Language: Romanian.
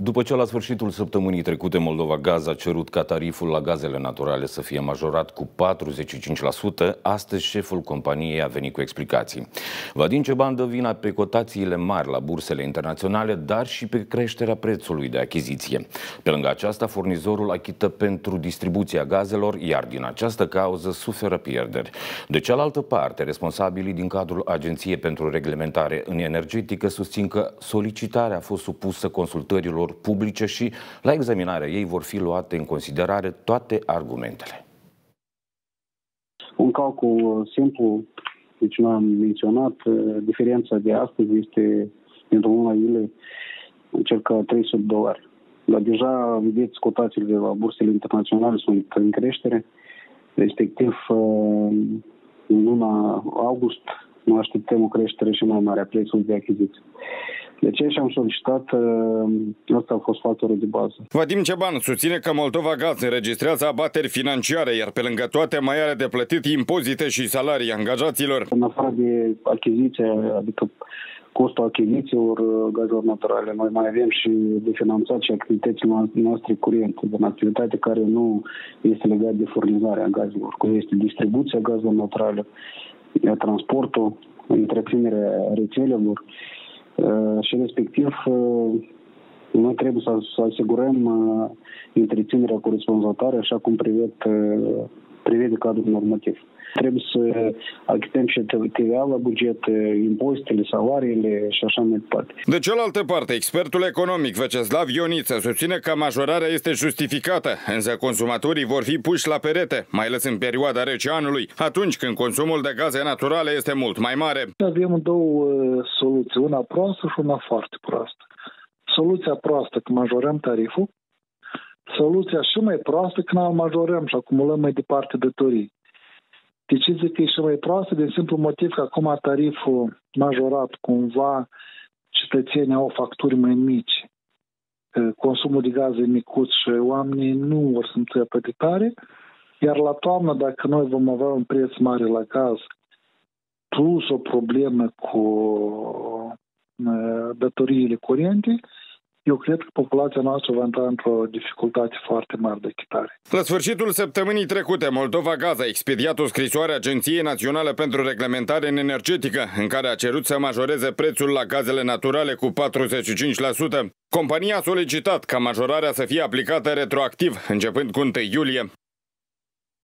După ce la sfârșitul săptămânii trecute Moldova Gaz a cerut ca tariful la gazele naturale să fie majorat cu 45%, astăzi șeful companiei a venit cu explicații. Vadim Ceban dă vina pe cotațiile mari la bursele internaționale, dar și pe creșterea prețului de achiziție. Pe lângă aceasta, furnizorul achită pentru distribuția gazelor, iar din această cauză suferă pierderi. De cealaltă parte, responsabilii din cadrul Agenției pentru Reglementare în Energetică susțin că solicitarea a fost supusă consultărilor lor publice și la examinarea ei vor fi luate în considerare toate argumentele. Un calcul simplu, deci nu am menționat, diferența de astăzi este pentru una iulie circa 300 de dolari. Dar deja, vedeți, cotațiile la bursele internaționale sunt în creștere, respectiv în luna august nu așteptăm o creștere și mai mare a prețului de achiziție. De ce și-am solicitat, ăsta uh, a fost factorul de bază. Vadim Ceban susține că Moldova Gaz înregistrează abateri financiare, iar pe lângă toate mai are de plătit impozite și salarii angajaților. În afară de achiziție, adică costul achizițiilor uh, gazelor naturale, noi mai avem și de finanțat și activitățile noastre curente, din activitate care nu este legată de furnizarea gazelor, cum este distribuția gazelor naturale, transportul, întreținerea rețelelor, Uh, și respectiv uh, noi trebuie să, să asigurăm uh, întreținerea corespunzătoare așa cum privede, privede cadrul normativ. Trebuie să achităm și TVA la buget, impozitele, salariile și așa mai departe. De cealaltă parte, expertul economic Veceslav Ioniță susține că majorarea este justificată, însă consumatorii vor fi puși la perete, mai ales în perioada rece anului, atunci când consumul de gaze naturale este mult mai mare. Avem două soluții, una proastă și una foarte proastă. Soluția proastă că majorăm tariful, soluția și mai proastă când majorăm și acumulăm mai departe datorii. De ce zic că e și mai proastă? Din simplu motiv că acum tariful majorat cumva cetățenii au facturi mai mici, consumul de gaze micuț și oamenii nu vor simți atât de tare, iar la toamnă, dacă noi vom avea un preț mare la gaz, plus o problemă cu datoriile curente, eu cred că populația noastră va intra într-o dificultate foarte mare de achitare. La sfârșitul săptămânii trecute, Moldova Gaz a expediat o scrisoare Agenției Naționale pentru Reglementare în Energetică, în care a cerut să majoreze prețul la gazele naturale cu 45%. Compania a solicitat ca majorarea să fie aplicată retroactiv, începând cu 1 iulie.